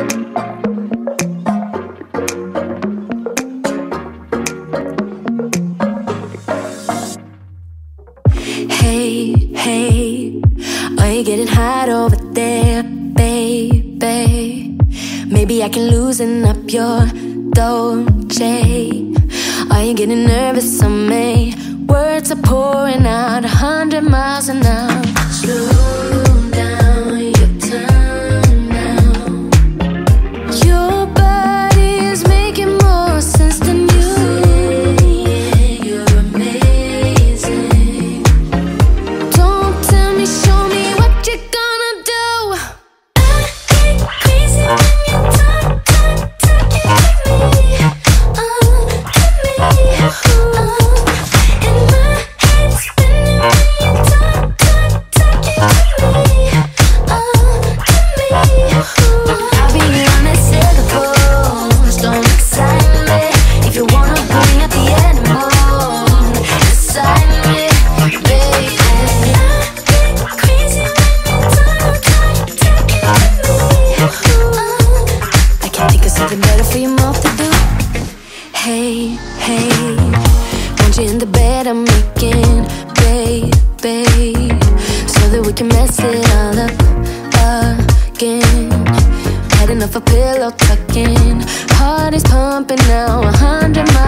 Hey, hey, are you getting hot over there, baby? Maybe I can loosen up your Dolce. Are you getting nervous on me? Words are pouring out a hundred miles an hour. In the bed I'm making, baby, so that we can mess it all up again. Had enough of pillow talking, heart is pumping now, a hundred miles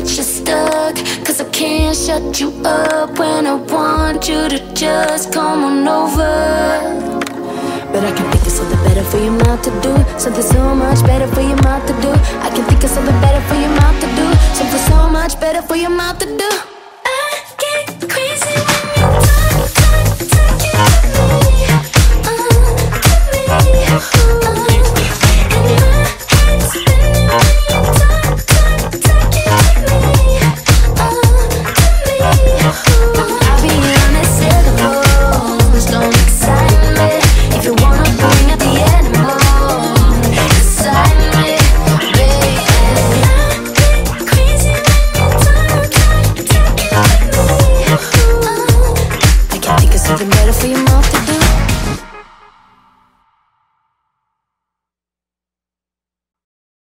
message is stuck, cause I can't shut you up when I want you to just come on over. But I can think of something better for your mouth to do. Something so much better for your mouth to do. I can think of something better for your mouth to do. Something so much better for your mouth to do.